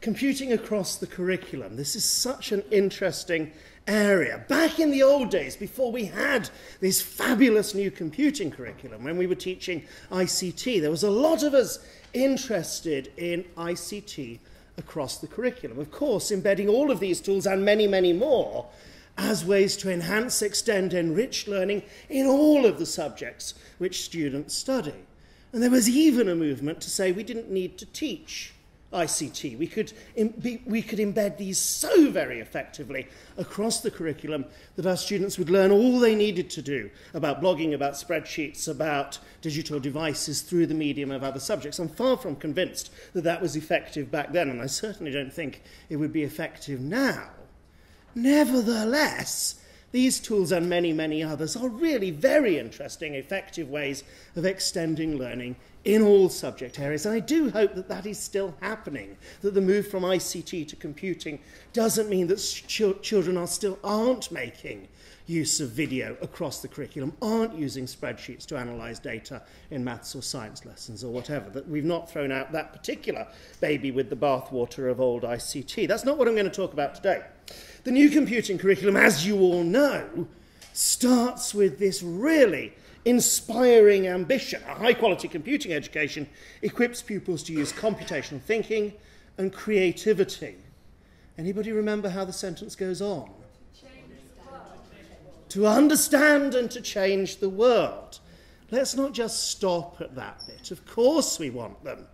computing across the curriculum. This is such an interesting area. Back in the old days, before we had this fabulous new computing curriculum, when we were teaching ICT, there was a lot of us interested in ICT across the curriculum. Of course, embedding all of these tools and many, many more as ways to enhance, extend, enrich learning in all of the subjects which students study. And there was even a movement to say we didn't need to teach ICT. We could, be, we could embed these so very effectively across the curriculum that our students would learn all they needed to do about blogging, about spreadsheets, about digital devices through the medium of other subjects. I'm far from convinced that that was effective back then, and I certainly don't think it would be effective now. Nevertheless, these tools and many, many others are really very interesting, effective ways of extending learning in all subject areas. And I do hope that that is still happening, that the move from ICT to computing doesn't mean that ch children are still aren't making use of video across the curriculum, aren't using spreadsheets to analyze data in maths or science lessons or whatever, that we've not thrown out that particular baby with the bathwater of old ICT. That's not what I'm going to talk about today. The new computing curriculum, as you all know, starts with this really inspiring ambition. A high quality computing education equips pupils to use computational thinking and creativity. Anybody remember how the sentence goes on? To understand and to change the world. Let's not just stop at that bit. Of course, we want them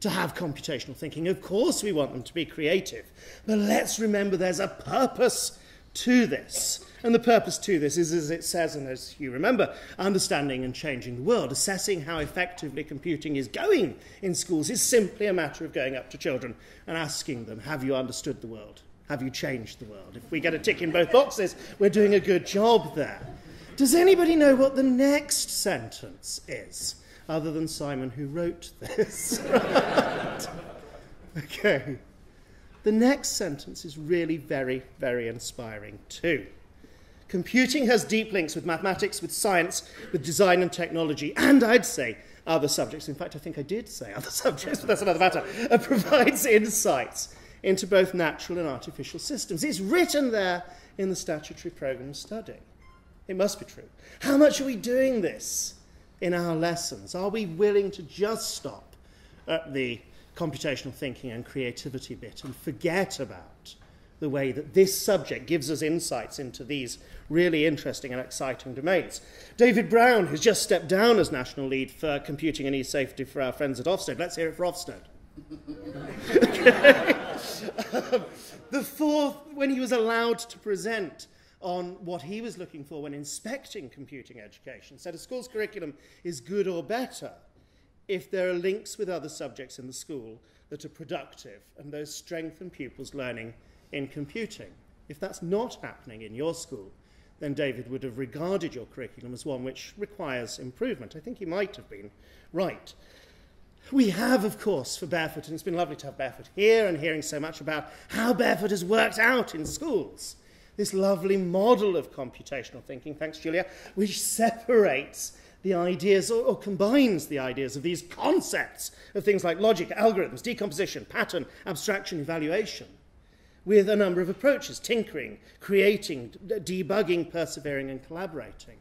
to have computational thinking. Of course, we want them to be creative. But let's remember there's a purpose to this. And the purpose to this is, as it says, and as you remember, understanding and changing the world. Assessing how effectively computing is going in schools is simply a matter of going up to children and asking them, Have you understood the world? Have you changed the world? If we get a tick in both boxes, we're doing a good job there. Does anybody know what the next sentence is? Other than Simon who wrote this. okay. The next sentence is really very, very inspiring too. Computing has deep links with mathematics, with science, with design and technology, and I'd say other subjects. In fact, I think I did say other subjects, but that's another matter. It provides insights into both natural and artificial systems. It's written there in the statutory programme study. It must be true. How much are we doing this? In our lessons? Are we willing to just stop at the computational thinking and creativity bit and forget about the way that this subject gives us insights into these really interesting and exciting domains. David Brown has just stepped down as national lead for computing and e-safety for our friends at Ofsted. Let's hear it for Ofsted. um, the fourth, when he was allowed to present on what he was looking for when inspecting computing education. Said a school's curriculum is good or better if there are links with other subjects in the school that are productive and those strengthen pupils' learning in computing. If that's not happening in your school, then David would have regarded your curriculum as one which requires improvement. I think he might have been right. We have, of course, for Barefoot, and it's been lovely to have Barefoot here and hearing so much about how Barefoot has worked out in schools this lovely model of computational thinking, thanks, Julia, which separates the ideas or, or, combines the ideas of these concepts of things like logic, algorithms, decomposition, pattern, abstraction, evaluation, with a number of approaches tinkering, creating, debugging, persevering, and collaborating.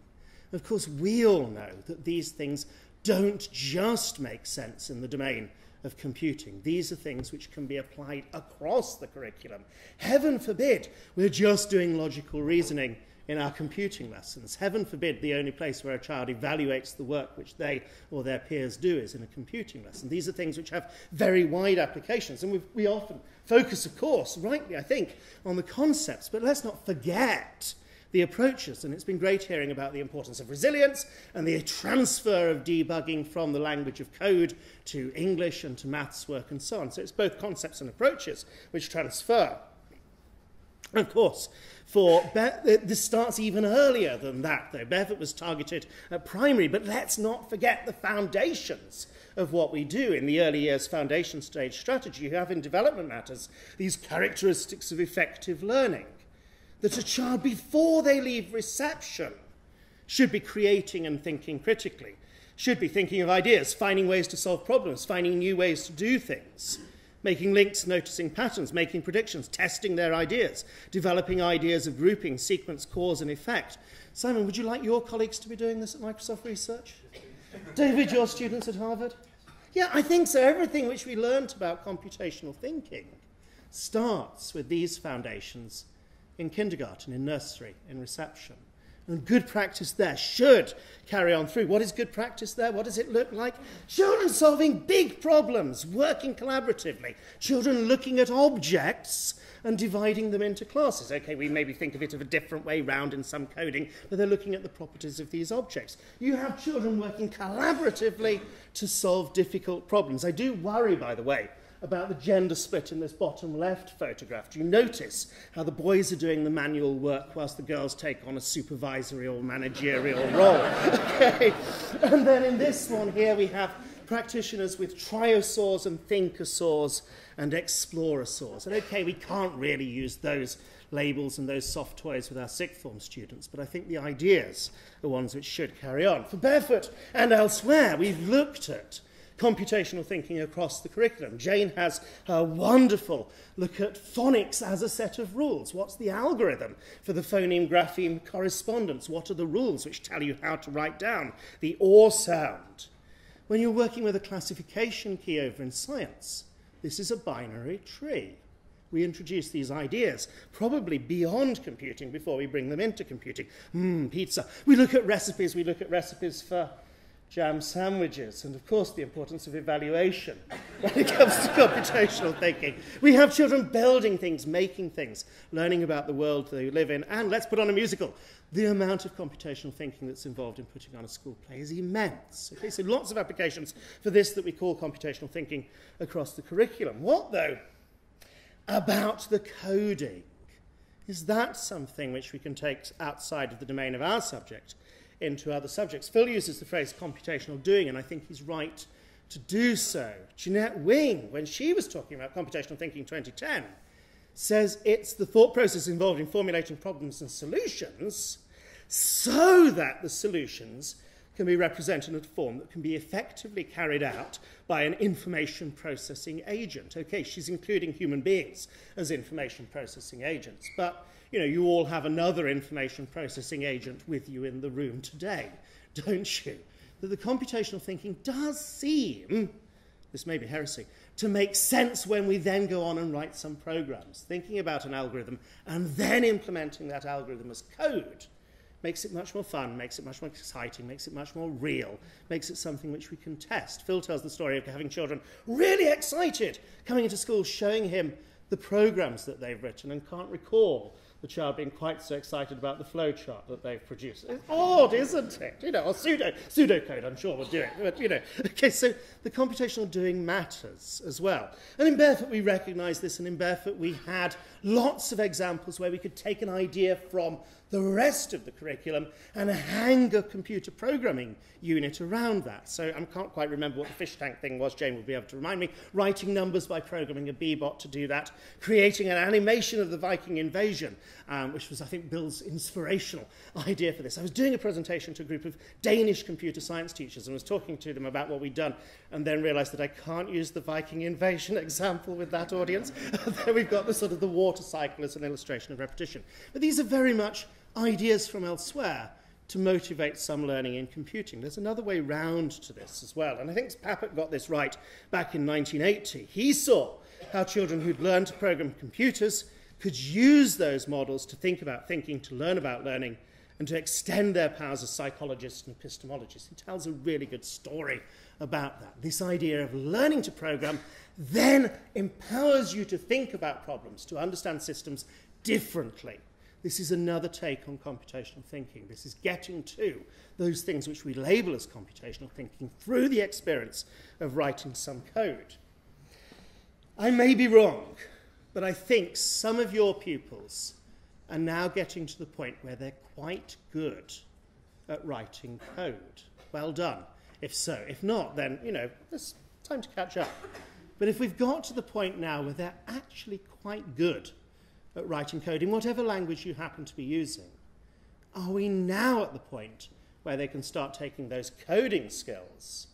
Of course, we all know that these things don't just make sense in the domain of computing. These are things which can be applied across the curriculum. Heaven forbid we're just doing logical reasoning in our computing lessons. Heaven forbid the only place where a child evaluates the work which they or their peers do is in a computing lesson. These are things which have very wide applications, and we often focus, of course, rightly, I think, on the concepts, but let's not forget the approaches. And it's been great hearing about the importance of resilience and the transfer of debugging from the language of code to English and to maths work and so on. So it's both concepts and approaches which transfer. Of course, for Be- this starts even earlier than that, though. Barefoot was targeted at primary, but let's not forget the foundations of what we do in the early years foundation stage strategy. You have in development matters these characteristics of effective learning that a child, before they leave reception, should be creating and thinking critically, should be thinking of ideas, finding ways to solve problems, finding new ways to do things, making links, noticing patterns, making predictions, testing their ideas, developing ideas of grouping, sequence, cause, and effect. Simon, would you like your colleagues to be doing this at Microsoft Research? David, your students at Harvard? Yeah, I think so. Everything which we learnt about computational thinking starts with these foundations in kindergarten, in nursery, in reception. And good practice there should carry on through. What is good practice there? What does it look like? Children solving big problems, working collaboratively, children looking at objects and dividing them into classes. Okay, we maybe think of it of a different way round in some coding, but they're looking at the properties of these objects. You have children working collaboratively to solve difficult problems. I do worry, by the way, about the gender split in this bottom left photograph. Do you notice how the boys are doing the manual work whilst the girls take on a supervisory or managerial role? okay. And then in this one here we have practitioners with triosaurs and thinkosaurs and explorasaurs. And okay, we can't really use those labels and those soft toys with our sixth form students, but I think the ideas are ones which should carry on. For Barefoot and elsewhere, we've looked at computational thinking across the curriculum. Jane has a wonderful look at phonics as a set of rules. What's the algorithm for the phoneme grapheme correspondence? What are the rules which tell you how to write down the OR sound? When you're working with a classification key over in science, this is a binary tree. We introduce these ideas, probably beyond computing, before we bring them into computing. Mmm, pizza. We look at recipes, we look at recipes for jam sandwiches, and of course the importance of evaluation when it comes to computational thinking. We have children building things, making things, learning about the world they live in, and let's put on a musical. The amount of computational thinking that's involved in putting on a school play is immense. Okay, so lots of applications for this that we call computational thinking across the curriculum. What, though, about the coding? Is that something which we can take outside of the domain of our subject into other subjects. Phil uses the phrase computational doing, and I think he's right to do so. Jeannette Wing, when she was talking about computational thinking 2010, says it's the thought process involved in formulating problems and solutions so that the solutions can be represented in a form that can be effectively carried out by an information processing agent. Okay, she's including human beings as information processing agents, but you know, you all have another information processing agent with you in the room today, don't you? That the computational thinking does seem, this may be heresy, to make sense when we then go on and write some programs. Thinking about an algorithm and then implementing that algorithm as code makes it much more fun, makes it much more exciting, makes it much more real, makes it something which we can test. Phil tells the story of having children really excited coming into school, showing him the programs that they've written and can't recall the child being quite so excited about the flowchart that they've produced. It's odd, isn't it? You know, or pseudo, pseudocode, I'm sure, will do it. But, you know, okay, so the computational doing matters as well. And in Barefoot, we recognize this, and in Barefoot, we had lots of examples where we could take an idea from the rest of the curriculum and hang a computer programming unit around that. So I can't quite remember what the fish tank thing was. Jane will be able to remind me. Writing numbers by programming a Bee-Bot to do that. Creating an animation of the Viking invasion, um, which was, I think, Bill's inspirational idea for this. I was doing a presentation to a group of Danish computer science teachers and was talking to them about what we'd done and then realized that I can't use the Viking invasion example with that audience. there we've got the sort of the water cycle as an illustration of repetition. But these are very much ideas from elsewhere to motivate some learning in computing. There's another way round to this as well, and I think Papert got this right back in 1980. He saw how children who'd learned to program computers could use those models to think about thinking, to learn about learning, and to extend their powers as psychologists and epistemologists. He tells a really good story about that. This idea of learning to program then empowers you to think about problems, to understand systems differently. This is another take on computational thinking. This is getting to those things which we label as computational thinking through the experience of writing some code. I may be wrong, but I think some of your pupils are now getting to the point where they're quite good at writing code. Well done, if so. If not, then, you know, it's time to catch up. But if we've got to the point now where they're actually quite good at writing code in whatever language you happen to be using, are we now at the point where they can start taking those coding skills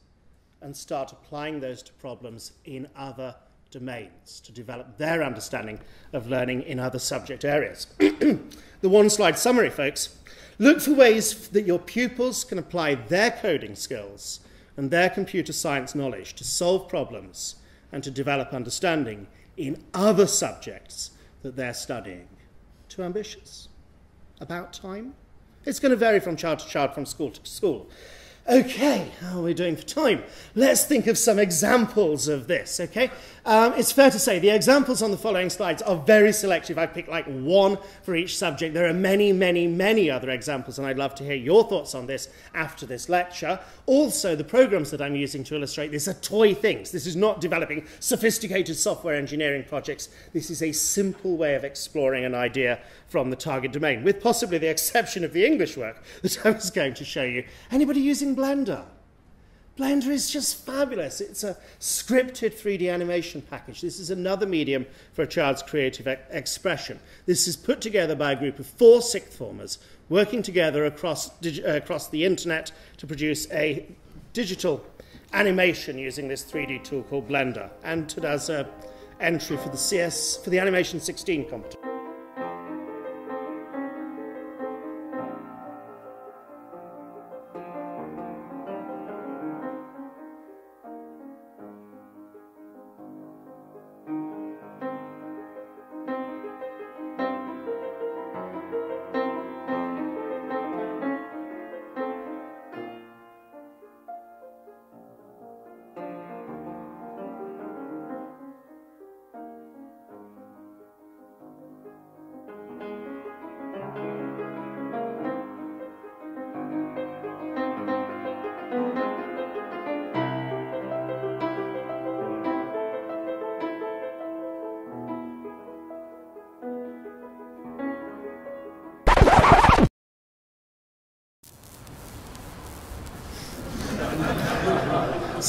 and start applying those to problems in other domains to develop their understanding of learning in other subject areas. the one slide summary, folks. Look for ways that your pupils can apply their coding skills and their computer science knowledge to solve problems and to develop understanding in other subjects that they're studying. Too ambitious? About time? It's going to vary from child to child, from school to school. Okay, how are we doing for time? Let's think of some examples of this, okay? Um, it's fair to say the examples on the following slides are very selective. I picked like one for each subject. There are many, many, many other examples, and I'd love to hear your thoughts on this after this lecture. Also, the programs that I'm using to illustrate this are toy things. This is not developing sophisticated software engineering projects. This is a simple way of exploring an idea from the target domain, with possibly the exception of the English work that I was going to show you. Anybody using Blender? Blender is just fabulous. It's a scripted 3D animation package. This is another medium for a child's creative e expression. This is put together by a group of four sixth formers working together across, uh, across the internet to produce a digital animation using this 3D tool called Blender. And it has an entry for the CS, for the Animation 16 competition.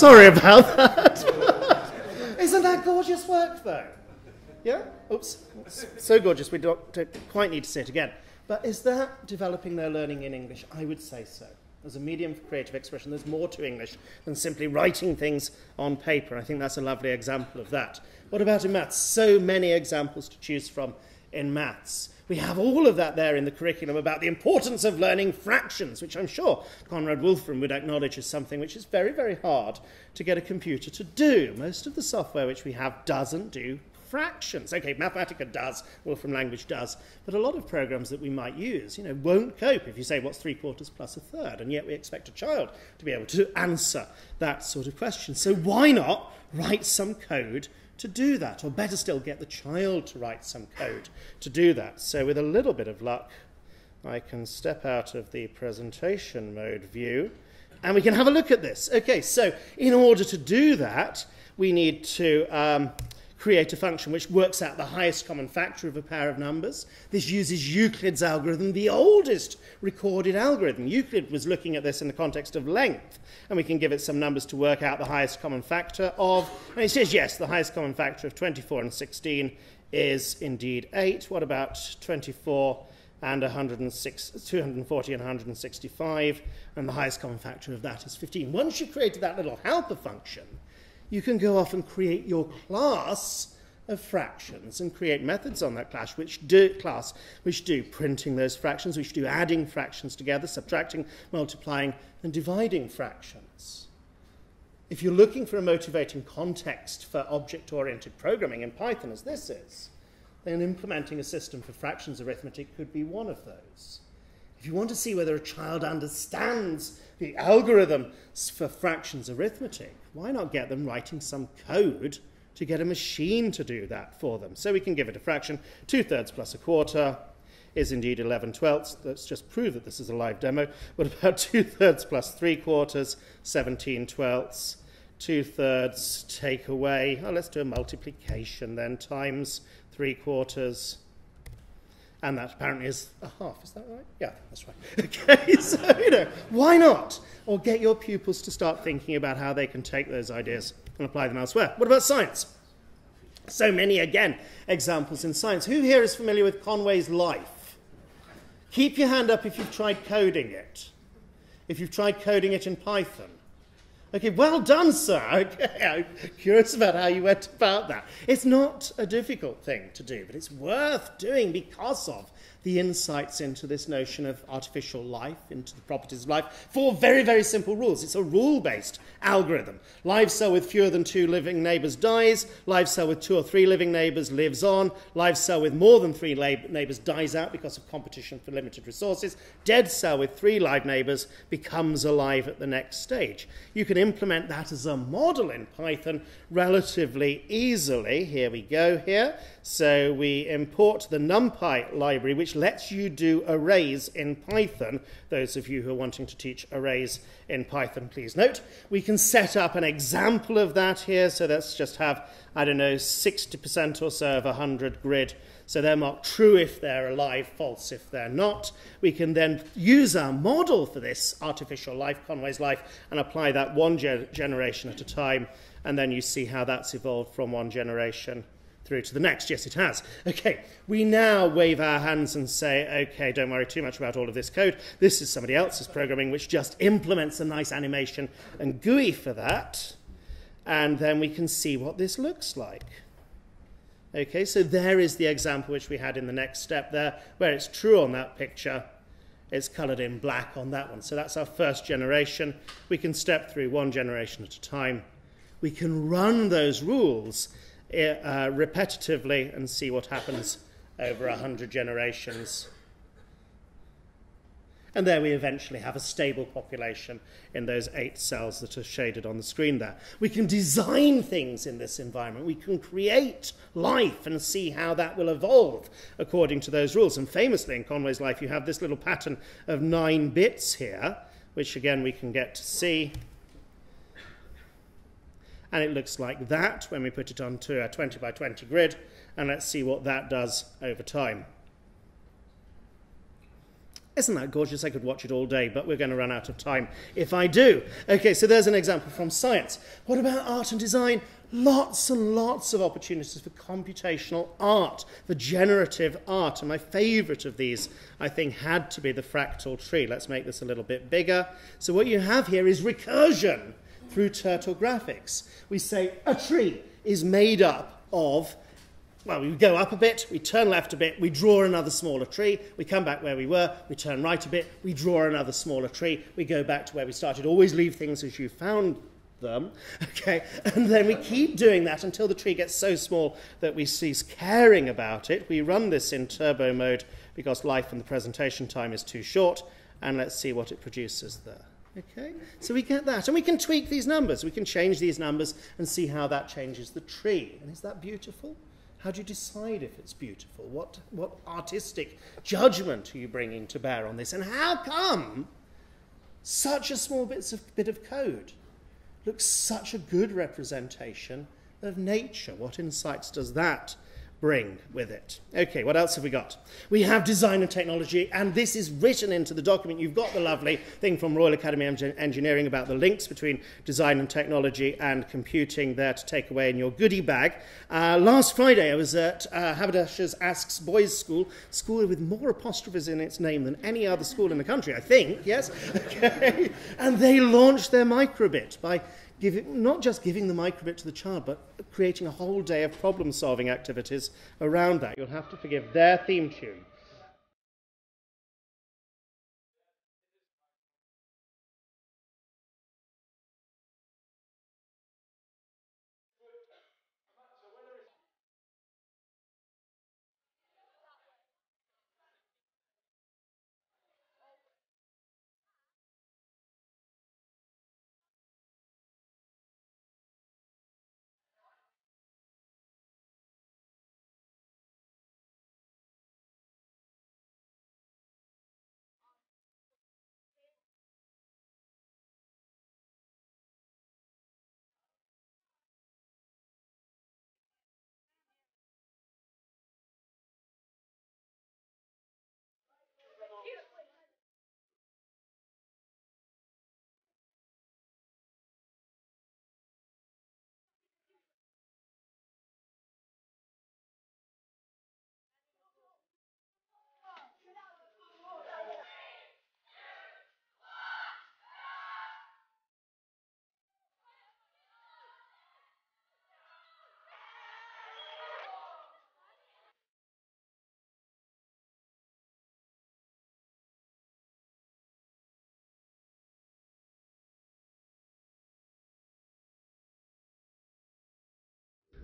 Sorry about that. Isn't that gorgeous work, though? Yeah? Oops. so gorgeous we don't, don't, quite need to say it again. But is that developing their learning in English? I would say so. As a medium for creative expression, there's more to English than simply writing things on paper. I think that's a lovely example of that. What about in maths? So many examples to choose from in maths. We have all of that there in the curriculum about the importance of learning fractions, which I'm sure Conrad Wolfram would acknowledge as something which is very, very hard to get a computer to do. Most of the software which we have doesn't do fractions. Okay, Mathematica does, Wolfram Language does, but a lot of programs that we might use, you know, won't cope if you say what's three quarters plus a third, and yet we expect a child to be able to answer that sort of question. So why not write some code to do that, or better still, get the child to write some code to do that. So with a little bit of luck, I can step out of the presentation mode view and we can have a look at this. Okay, so in order to do that, we need to um, create a function which works out the highest common factor of a pair of numbers. This uses Euclid's algorithm, the oldest recorded algorithm. Euclid was looking at this in the context of length, and we can give it some numbers to work out the highest common factor of, and he says, yes, the highest common factor of 24 and 16 is indeed 8. What about 24 and 106, 240 and 165? And the highest common factor of that is 15. Once you've created that little helper function, you can go off and create your class of fractions and create methods on that class which do class which do printing those fractions which do adding fractions together subtracting multiplying and dividing fractions. If you're looking for a motivating context for object oriented programming in python as this is then implementing a system for fractions arithmetic could be one of those. If you want to see whether a child understands the algorithm for fractions arithmetic, why not get them writing some code to get a machine to do that for them? So we can give it a fraction. Two thirds plus a quarter is indeed 11 twelfths. Let's just prove that this is a live demo. What about two thirds plus three quarters? 17 twelfths. Two thirds take away, oh, let's do a multiplication then, times three quarters and that apparently is a half. Is that right? Yeah, that's right. Okay, so, you know, why not? Or get your pupils to start thinking about how they can take those ideas and apply them elsewhere. What about science? So many, again, examples in science. Who here is familiar with Conway's Life? Keep your hand up if you've tried coding it. If you've tried coding it in Python. Okay, well done, sir. Okay, I'm curious about how you went about that. It's not a difficult thing to do, but it's worth doing because of the insights into this notion of artificial life, into the properties of life, for very, very simple rules. It's a rule based algorithm. Live cell with fewer than two living neighbors dies, live cell with two or three living neighbors lives on, live cell with more than three neighbors dies out because of competition for limited resources, dead cell with three live neighbors becomes alive at the next stage. You can implement that as a model in Python relatively easily. Here we go here. So we import the NumPy library, which lets you do arrays in Python. Those of you who are wanting to teach arrays in Python, please note. We can set up an example of that here. So let's just have, I don't know, 60% or so of 100 grid. So they're marked true if they're alive, false if they're not. We can then use our model for this artificial life, Conway's life, and apply that one ge generation at a time. And then you see how that's evolved from one generation through to the next. Yes, it has. Okay, we now wave our hands and say, okay, don't worry too much about all of this code. This is somebody else's programming which just implements a nice animation and GUI for that. And then we can see what this looks like. Okay, so there is the example which we had in the next step there, where it's true on that picture. It's colored in black on that one. So that's our first generation. We can step through one generation at a time. We can run those rules uh, repetitively and see what happens over a hundred generations. And there we eventually have a stable population in those eight cells that are shaded on the screen there. We can design things in this environment. We can create life and see how that will evolve according to those rules. And famously in Conway's life, you have this little pattern of nine bits here, which again we can get to see and it looks like that when we put it onto a 20 by 20 grid and let's see what that does over time. Isn't that gorgeous? I could watch it all day, but we're going to run out of time if I do. Okay, so there's an example from science. What about art and design? Lots and lots of opportunities for computational art, for generative art. And my favorite of these, I think, had to be the fractal tree. Let's make this a little bit bigger. So what you have here is recursion through turtle graphics. We say a tree is made up of, well, we go up a bit, we turn left a bit, we draw another smaller tree, we come back where we were, we turn right a bit, we draw another smaller tree, we go back to where we started. Always leave things as you found them, okay? And then we keep doing that until the tree gets so small that we cease caring about it. We run this in turbo mode because life and the presentation time is too short, and let's see what it produces there. Okay, so we get that. And we can tweak these numbers. We can change these numbers and see how that changes the tree. And is that beautiful? How do you decide if it's beautiful? What, what artistic judgment are you bringing to bear on this? And how come such a small bits of, bit of code looks such a good representation of nature? What insights does that bring with it. Okay, what else have we got? We have design and technology, and this is written into the document. You've got the lovely thing from Royal Academy of Engineering about the links between design and technology and computing there to take away in your goodie bag. Uh, last Friday, I was at uh, Haberdashers Aske's Boys School, school with more apostrophes in its name than any other school in the country, I think, yes? Okay. and they launched their microbit by giving, not just giving the microbit to the child, but creating a whole day of problem solving activities around that. You'll have to forgive their theme tune.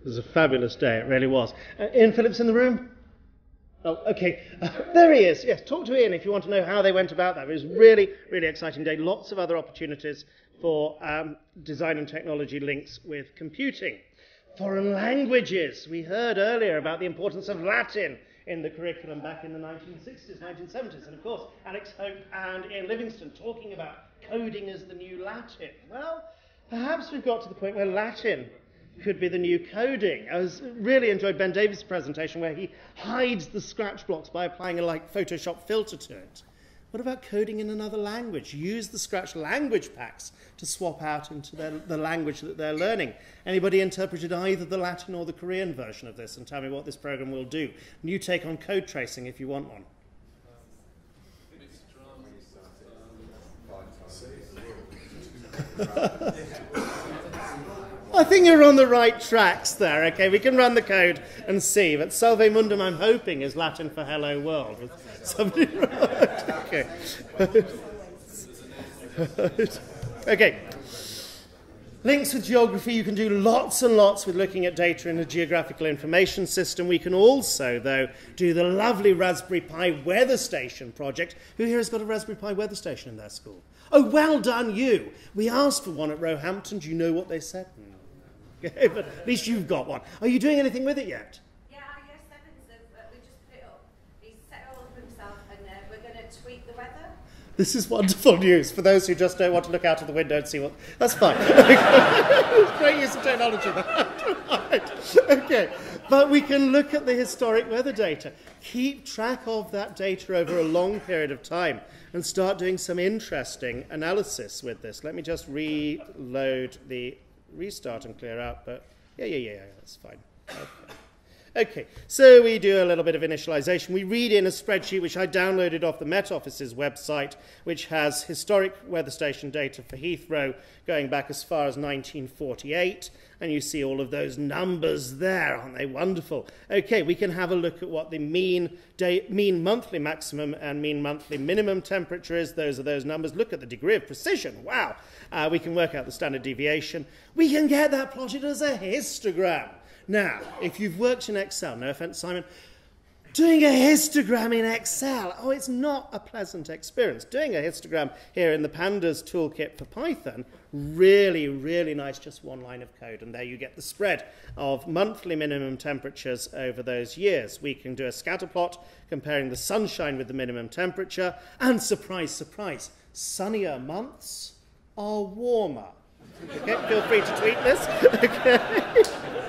It was a fabulous day, it really was. Uh, Ian Phillips in the room? Oh, okay. Uh, there he is. Yes, talk to Ian if you want to know how they went about that. It was really, really exciting day. Lots of other opportunities for um, design and technology links with computing. Foreign languages. We heard earlier about the importance of Latin in the curriculum back in the 1960s, 1970s. And of course, Alex Hope and Ian Livingstone talking about coding as the new Latin. Well, perhaps we've got to the point where Latin could be the new coding. I was really enjoyed Ben Davies' presentation where he hides the scratch blocks by applying a like Photoshop filter to it. What about coding in another language? Use the Scratch language packs to swap out into their, the language that they're learning. Anybody interpreted either the Latin or the Korean version of this and tell me what this program will do? New take on code tracing if you want one. I think you're on the right tracks there. Okay, we can run the code and see. But Salve Mundum, I'm hoping, is Latin for hello world. Somebody okay. okay. Links with geography, you can do lots and lots with looking at data in a geographical information system. We can also, though, do the lovely Raspberry Pi weather station project. Who here has got a Raspberry Pi weather station in their school? Oh, well done, you. We asked for one at Roehampton. Do you know what they said? Hmm. Okay, but at least you've got one. Are you doing anything with it yet? Yeah, yes, Evans, uh, we just put it up. He's set it all up himself, and uh, we're going to tweak the weather. This is wonderful news for those who just don't want to look out of the window and see what. That's fine. Great use of technology. right. Okay, but we can look at the historic weather data, keep track of that data over a long period of time, and start doing some interesting analysis with this. Let me just reload the restart and clear out, but yeah, yeah, yeah, yeah that's fine. Okay. So we do a little bit of initialization. We read in a spreadsheet which I downloaded off the Met Office's website, which has historic weather station data for Heathrow going back as far as 1948. And you see all of those numbers there, aren't they wonderful? Okay, we can have a look at what the mean, day, mean monthly maximum and mean monthly minimum temperature is. Those are those numbers. Look at the degree of precision. Wow. Uh, we can work out the standard deviation. We can get that plotted as a histogram. Now, if you've worked in Excel, no offense, Simon, doing a histogram in Excel, oh, it's not a pleasant experience. Doing a histogram here in the Pandas toolkit for Python, really, really nice, just one line of code. And there you get the spread of monthly minimum temperatures over those years. We can do a scatter plot comparing the sunshine with the minimum temperature. And surprise, surprise, sunnier months are warmer. Okay, feel free to tweet this. Okay.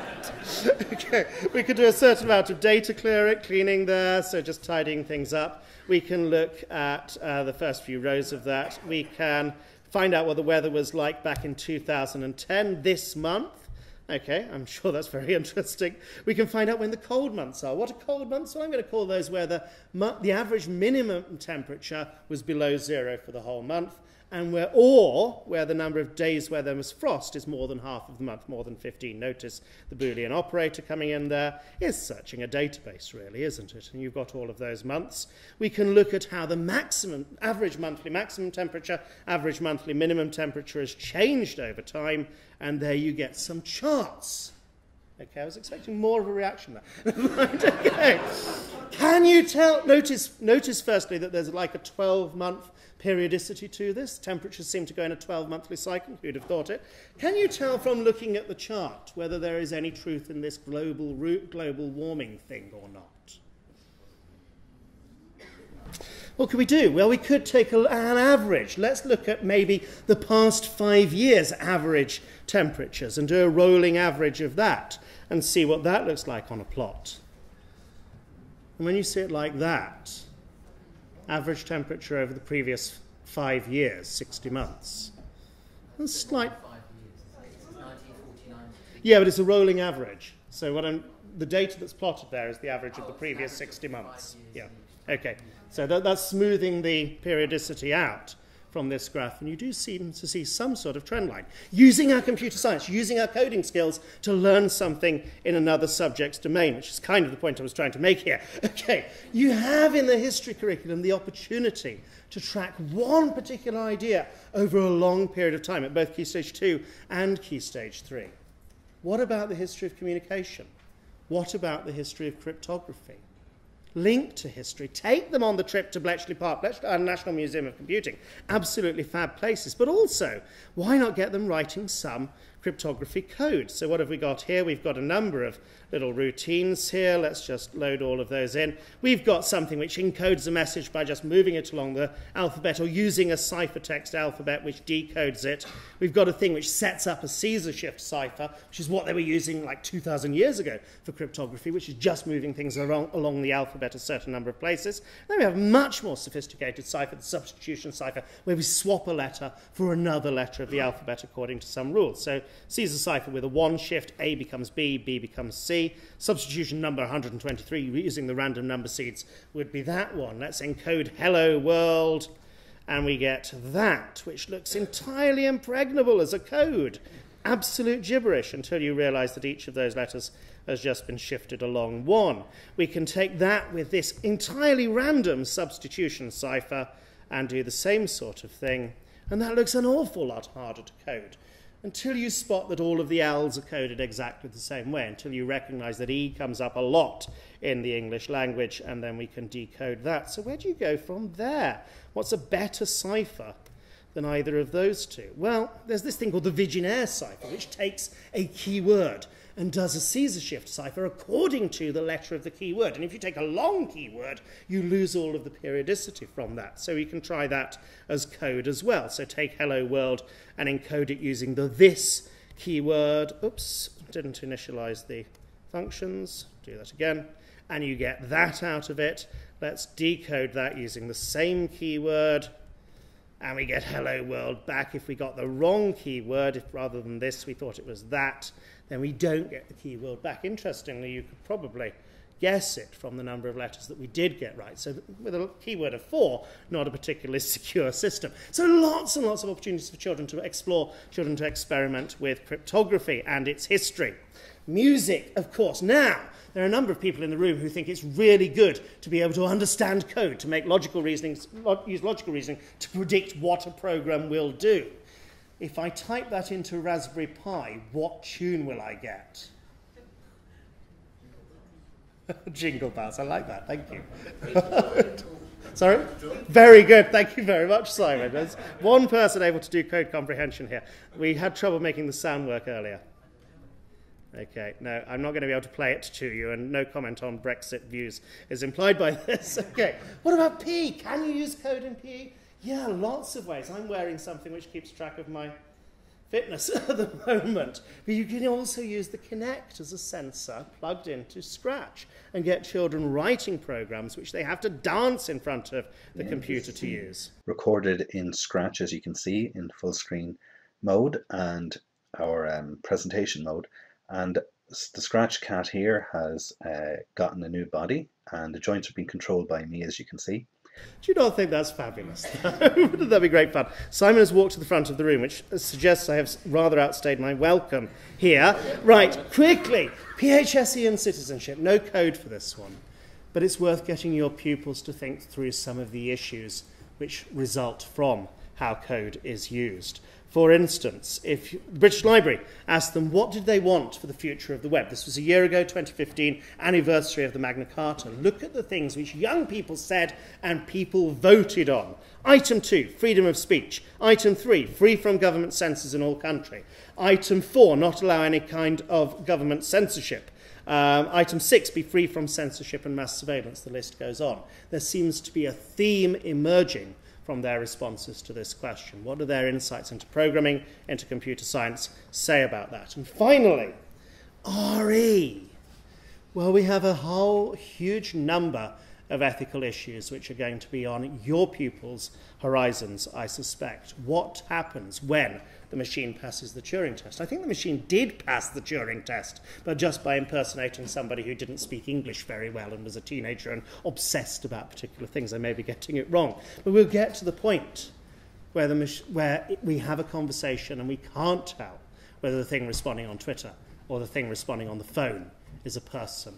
we could do a certain amount of data cleaning there, so just tidying things up. We can look at uh, the first few rows of that. We can find out what the weather was like back in 2010 this month. Okay, I'm sure that's very interesting. We can find out when the cold months are. What are cold months? Well, I'm going to call those where the, the average minimum temperature was below zero for the whole month and where or where the number of days where there was frost is more than half of the month, more than 15. Notice the Boolean operator coming in there is searching a database, really, isn't it? And you've got all of those months. We can look at how the maximum, average monthly maximum temperature, average monthly minimum temperature has changed over time, and there you get some charts. Okay, I was expecting more of a reaction there. okay. Can you tell? Notice, notice firstly that there's like a 12 month periodicity to this. Temperatures seem to go in a 12 monthly cycle. Who'd have thought it? Can you tell from looking at the chart whether there is any truth in this global, global warming thing or not? What could we do? Well, we could take a, an average. Let's look at maybe the past five years' average temperatures and do a rolling average of that and see what that looks like on a plot. And when you see it like that, average temperature over the previous five years, 60 months. And slight. Yeah, but it's a rolling average. So what I'm, the data that's plotted there is the average of the previous 60 months. Yeah. Okay. So that, that's smoothing the periodicity out from this graph, and you do seem to see some sort of trend line. Using our computer science, using our coding skills to learn something in another subject's domain, which is kind of the point I was trying to make here. Okay, you have in the history curriculum the opportunity to track one particular idea over a long period of time at both Key Stage 2 and Key Stage 3. What about the history of communication? What about the history of cryptography? linked to history. Take them on the trip to Bletchley Park, Bletchley, uh, National Museum of Computing. Absolutely fab places. But also, why not get them writing some cryptography code? So, what have we got here? We've got a number of little routines here. Let's just load all of those in. We've got something which encodes a message by just moving it along the alphabet or using a ciphertext alphabet which decodes it. We've got a thing which sets up a Caesar shift cipher, which is what they were using like 2,000 years ago for cryptography, which is just moving things along, along the alphabet a certain number of places. Then we have a much more sophisticated cipher, the substitution cipher, where we swap a letter for another letter of the alphabet according to some rules. So Caesar cipher with a one shift, A becomes B, B becomes C. Substitution number 123, using the random number seeds, would be that one. Let's encode hello world, and we get that, which looks entirely impregnable as a code. Absolute gibberish until you realize that each of those letters has just been shifted along one. We can take that with this entirely random substitution cipher and do the same sort of thing, and that looks an awful lot harder to code until you spot that all of the L's are coded exactly the same way, until you recognize that E comes up a lot in the English language, and then we can decode that. So, where do you go from there? What's a better cipher than either of those two? Well, there's this thing called the Vigenère cipher, which takes a keyword and does a Caesar shift cipher according to the letter of the keyword. And if you take a long keyword, you lose all of the periodicity from that. So you can try that as code as well. So take hello world and encode it using the this keyword. Oops, didn't initialize the functions. Do that again. And you get that out of it. Let's decode that using the same keyword and we get hello world back. If we got the wrong keyword, if rather than this we thought it was that, then we don't get the keyword back. Interestingly, you could probably guess it from the number of letters that we did get right. So with a keyword of four, not a particularly secure system. So lots and lots of opportunities for children to explore, children to experiment with cryptography and its history. Music, of course. Now, there are a number of people in the room who think it's really good to be able to understand code, to make logical reasoning, use logical reasoning to predict what a program will do. If I type that into Raspberry Pi, what tune will I get? Jingle bells, I like that, thank you. Sorry? Very good, thank you very much, Simon. There's one person able to do code comprehension here. We had trouble making the sound work earlier. Okay, no, I'm not going to be able to play it to you, and no comment on Brexit views is implied by this. Okay, what about P? Can you use code in P? Yeah, lots of ways. I'm wearing something which keeps track of my fitness at the moment. But you can also use the Kinect as a sensor plugged into Scratch and get children writing programs which they have to dance in front of the computer to use. Recorded in Scratch, as you can see, in full screen mode and our um, presentation mode. And the Scratch cat here has uh, gotten a new body and the joints are being controlled by me as you can see. Do you not think that's fabulous? Wouldn't that be great fun? Simon has walked to the front of the room, which suggests I have rather outstayed my welcome here. Right, quickly PHSE and citizenship. No code for this one. But it's worth getting your pupils to think through some of the issues which result from how code is used. For instance, if the British Library asked them what did they want for the future of the web, this was a year ago, 2015, anniversary of the Magna Carta. Look at the things which young people said and people voted on. Item 2, freedom of speech. Item 3, free from government censors in all country. Item 4, not allow any kind of government censorship. Um, item 6, be free from censorship and mass surveillance. The list goes on. There seems to be a theme emerging from their responses to this question. What do their insights into programming, into computer science say about that? And finally, RE. Well, we have a whole huge number of ethical issues which are going to be on your pupils' horizons, I suspect. What happens when the machine passes the Turing test. I think the machine did pass the Turing test, but just by impersonating somebody who didn't speak English very well and was a teenager and obsessed about particular things. I may be getting it wrong. But we'll get to the point where, the where we have a conversation and we can't tell whether the thing responding on Twitter or the thing responding on the phone is a person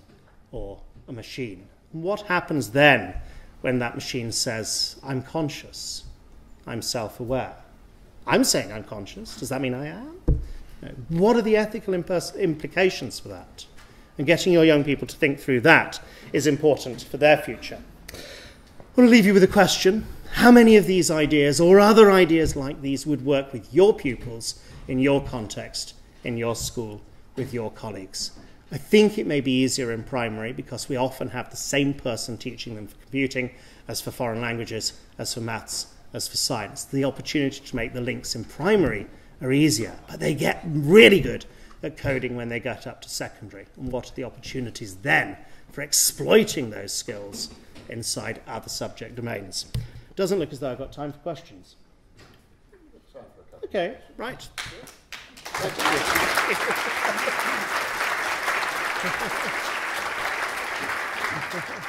or a machine. what happens then when that machine says, I'm conscious, I'm self aware? I'm saying I'm conscious. Does that mean I am? What are the ethical implications for that? And getting your young people to think through that is important for their future. I want to leave you with a question. How many of these ideas or other ideas like these would work with your pupils in your context, in your school, with your colleagues? I think it may be easier in primary because we often have the same person teaching them for computing as for foreign languages, as for maths, as for science. The opportunity to make the links in primary are easier, but they get really good at coding when they get up to secondary. And what are the opportunities then for exploiting those skills inside other subject domains? Doesn't look as though I've got time for questions. Okay, right. Thank you.